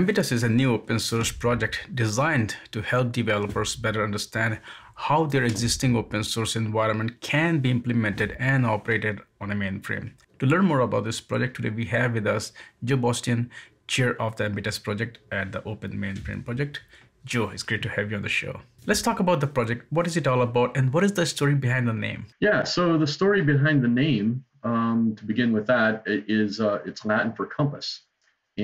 Ambitus is a new open source project designed to help developers better understand how their existing open source environment can be implemented and operated on a mainframe. To learn more about this project, today we have with us Joe Bostian, chair of the Ambitus project at the Open Mainframe project. Joe, it's great to have you on the show. Let's talk about the project. What is it all about, and what is the story behind the name? Yeah, so the story behind the name, um, to begin with, that is uh, it's Latin for compass,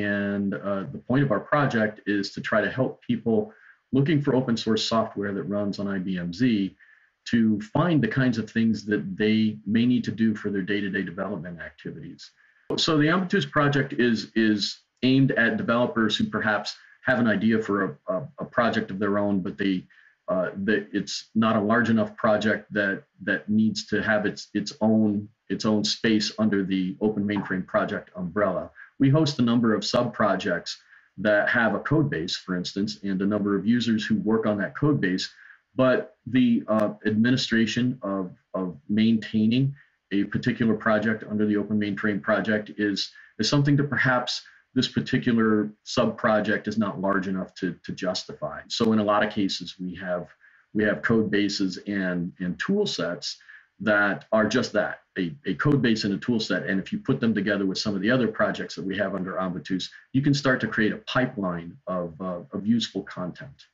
and uh, the point of our project is to try to help people looking for open source software that runs on IBM Z to find the kinds of things that they may need to do for their day-to-day development activities. So the Ambitus project is is aimed at developers who perhaps have an idea for a, a, a project of their own, but they uh, that it's not a large enough project that that needs to have its its own its own space under the Open Mainframe project umbrella. We host a number of sub projects that have a code base, for instance, and a number of users who work on that code base. But the uh, administration of, of maintaining a particular project under the Open Mainframe project is, is something that perhaps this particular sub project is not large enough to, to justify. So in a lot of cases, we have we have code bases and, and tool sets that are just that a, a code base and a tool set. And if you put them together with some of the other projects that we have under Ambitus, you can start to create a pipeline of, uh, of useful content.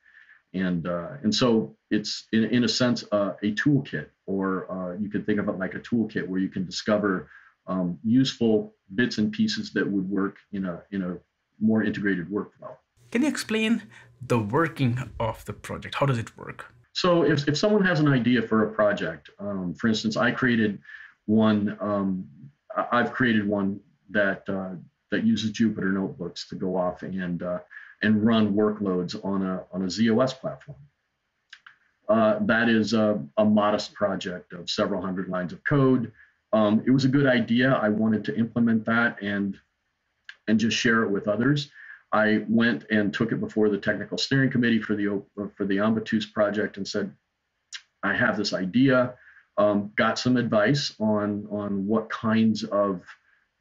And, uh, and so it's, in, in a sense, uh, a toolkit, or uh, you can think of it like a toolkit where you can discover um, useful bits and pieces that would work in a in a more integrated workflow. Can you explain the working of the project? How does it work? So if, if someone has an idea for a project, um, for instance, I created one, um, I've created one that uh, that uses Jupyter notebooks to go off and uh, and run workloads on a on a ZOS platform. Uh, that is a, a modest project of several hundred lines of code um, it was a good idea. I wanted to implement that and and just share it with others. I went and took it before the technical steering committee for the for the Ambitus project and said, I have this idea. Um, got some advice on on what kinds of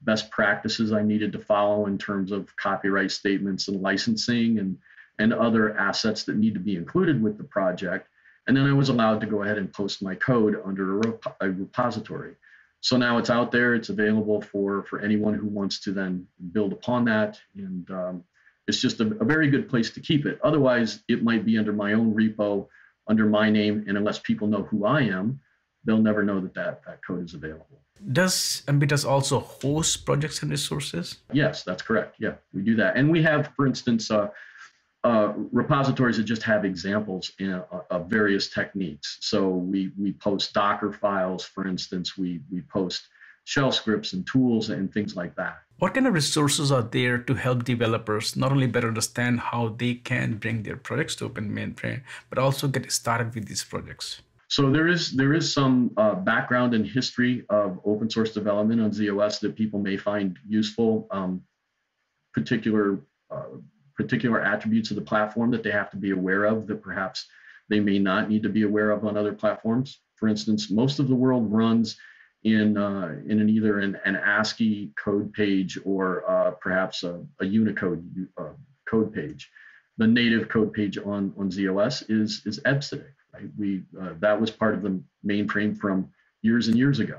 best practices I needed to follow in terms of copyright statements and licensing and and other assets that need to be included with the project. And then I was allowed to go ahead and post my code under a, rep- a repository. So now it's out there. It's available for for anyone who wants to then build upon that, and um, it's just a, a, very good place to keep it. Otherwise, it might be under my own repo, under my name, and unless people know who I am, they'll never know that that, that code is available. Does Ambitus also host projects and resources? Yes, that's correct. Yeah, we do that, and we have, for instance. Uh, uh, repositories that just have examples in, uh, of various techniques. So we, we post Docker files, for instance, we, we post shell scripts and tools and things like that. What kind of resources are there to help developers not only better understand how they can bring their projects to Open Mainframe, but also get started with these projects? So there is there is some uh, background and history of open source development on ZOS that people may find useful. Um, particular uh, particular attributes of the platform that they have to be aware of that perhaps they may not need to be aware of on other platforms. For instance, most of the world runs in uh, in an either an, an, ASCII code page or uh, perhaps a, a Unicode uh, code page. The native code page on on ZOS is is EBCDIC. We uh, that was part of the mainframe from years and years ago.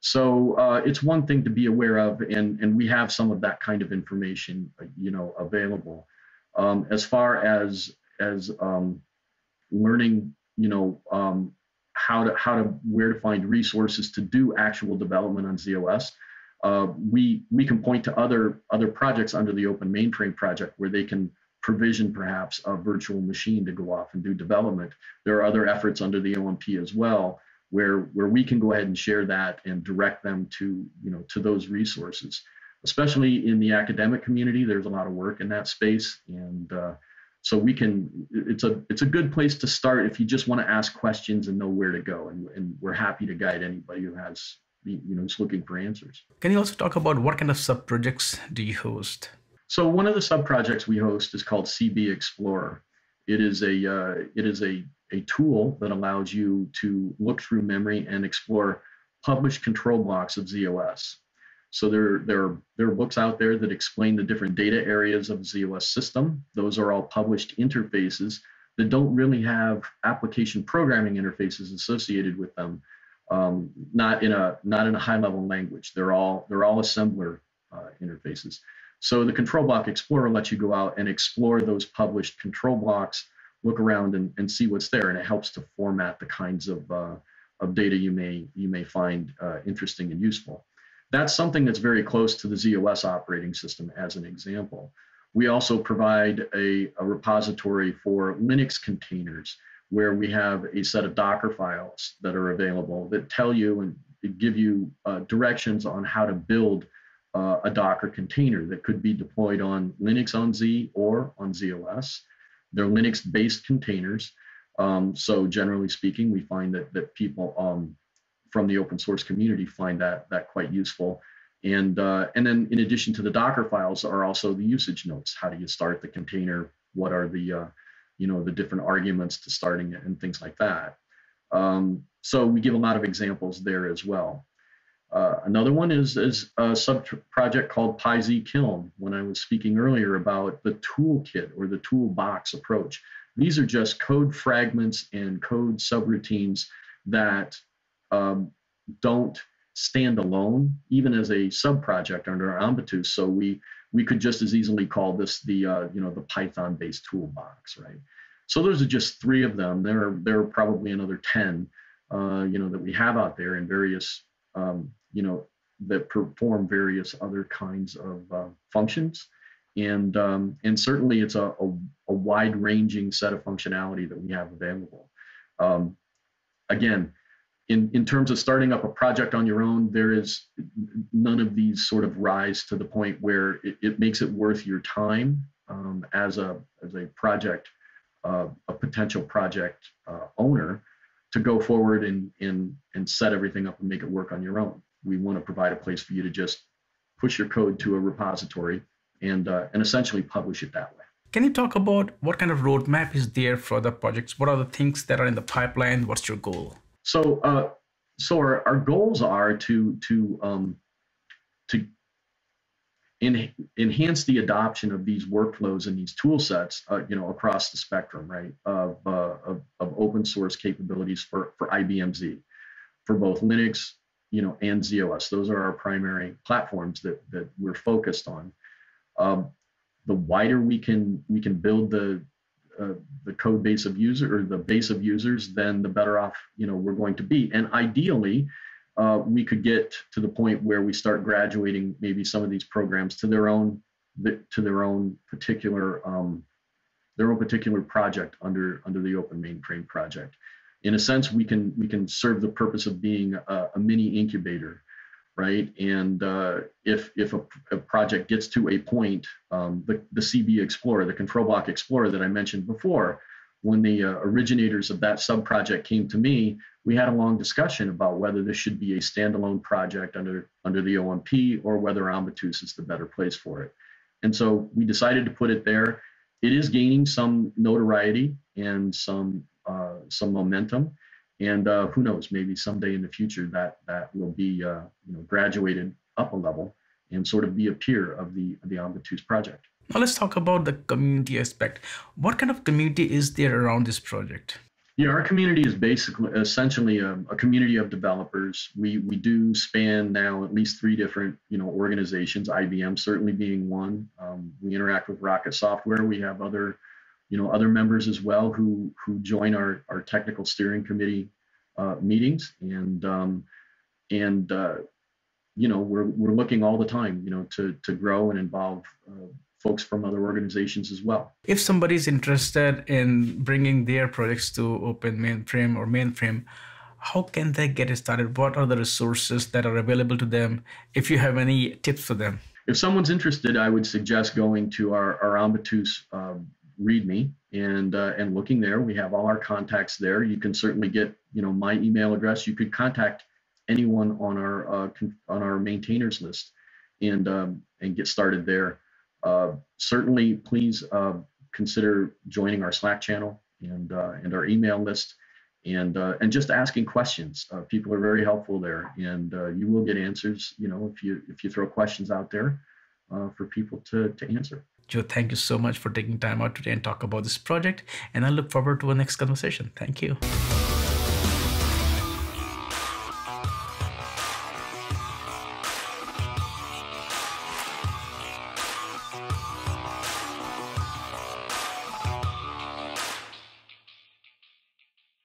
So uh, it's one thing to be aware of, and, and we have some of that kind of information, uh, you know, available. Um, as far as as um, learning, you know, um, how to how to where to find resources to do actual development on ZOS, uh, we we can point to other other projects under the Open Mainframe project where they can provision perhaps a virtual machine to go off and do development. There are other efforts under the OMP as well where where we can go ahead and share that and direct them to you know to those resources. Especially in the academic community there's a lot of work in that space and uh, so we can it's a it's a good place to start if you just want to ask questions and know where to go and, and we're happy to guide anybody who has you know is looking for answers. Can you also talk about what kind of sub projects do you host so one of the sub projects we host is called cb explorer it is a uh, it is a a tool that allows you to look through memory and explore published control blocks of ZOS. So there, there, are, there are books out there that explain the different data areas of ZOS system. Those are all published interfaces that don't really have application programming interfaces associated with them. Um, not in a not in a high level language. They're all they're all assembler uh, interfaces. So the Control Block Explorer lets you go out and explore those published control blocks, look around and, and see what's there, and it helps to format the kinds of, uh, of data you may, you may find uh, interesting and useful. That's something that's very close to the ZOS operating system as an example. We also provide a, a repository for Linux containers where we have a set of Docker files that are available that tell you and give you uh, directions on how to build uh, a Docker container that could be deployed on Linux on Z or on ZOS. They're Linux-based containers. Um, so generally speaking, we find that that people um, from the open source community find that that quite useful. And uh, and then in addition to the Docker files are also the usage notes. How do you start the container? What are the uh, you know the different arguments to starting it and things like that. Um, so we give a lot of examples there as well. Uh, another one is, is a sub project called PyZ Kiln. When I was speaking earlier about the toolkit or the toolbox approach, these are just code fragments and code subroutines that um, don't stand alone, even as a sub project under Ambitus. So we we could just as easily call this the uh, you know the Python-based toolbox, right? So those are just three of them. There are there are probably another ten, uh, you know, that we have out there in various um, you know, that perform various other kinds of uh, functions. And, um, and certainly it's a, a, a, wide ranging set of functionality that we have available. Um, again, in, in terms of starting up a project on your own, there is none of these sort of rise to the point where it, it makes it worth your time um, as a as a project, uh, a potential project uh, owner, to go forward and, and and set everything up and make it work on your own we want to provide a place for you to just push your code to a repository and uh, and essentially publish it that way. Can you talk about what kind of roadmap is there for the projects? What are the things that are in the pipeline? What's your goal? So, uh, so our, our goals are to to um, to in, enhance the adoption of these workflows and these tool sets, uh, you know, across the spectrum, right, of, uh, of, of open source capabilities for for IBM Z, for both Linux, you know, and ZOS. Those are our primary platforms that that we're focused on. Um, the wider we can we can build the uh, the code base of user or the base of users, then the better off you know we're going to be. And ideally, uh, we could get to the point where we start graduating maybe some of these programs to their own to their own particular um, their own particular project under under the Open Mainframe project in a sense, we can we can serve the purpose of being a, a mini incubator, right? And uh, if if a, a, project gets to a point, um, the the CB Explorer, the Control Block Explorer that I mentioned before, when the uh, originators of that sub project came to me, we had a long discussion about whether this should be a standalone project under under the OMP or whether Ambitus is the better place for it. And so we decided to put it there. It is gaining some notoriety and some some momentum. And uh, who knows, maybe someday in the future that that will be uh, you know graduated up a level and sort of be a peer of the the Ambitus project. Now let's talk about the community aspect. What kind of community is there around this project? Yeah, our community is basically essentially a, a, community of developers. We we do span now at least three different you know organizations. IBM certainly being one. Um, we interact with Rocket Software. We have other you know other members as well who who join our our technical steering committee uh, meetings and um, and uh, you know we're we're looking all the time you know to to grow and involve uh, folks from other organizations as well. If somebody's interested in bringing their projects to Open Mainframe or Mainframe, how can they get started? What are the resources that are available to them? If you have any tips for them. If someone's interested, I would suggest going to our, our Ambitus um, README and uh, and looking there, we have all our contacts there. You can certainly get you know my email address. You could contact anyone on our uh, con- on our maintainers list and um, and get started there. Uh, certainly, please uh, consider joining our Slack channel and uh, and our email list. and uh, and just asking questions. People are very helpful there, and you will get answers. You know, if you if you throw questions out there uh, for people to to answer. Joe, thank you so much for taking time out today and talk about this project. And I look forward to our next conversation. Thank you.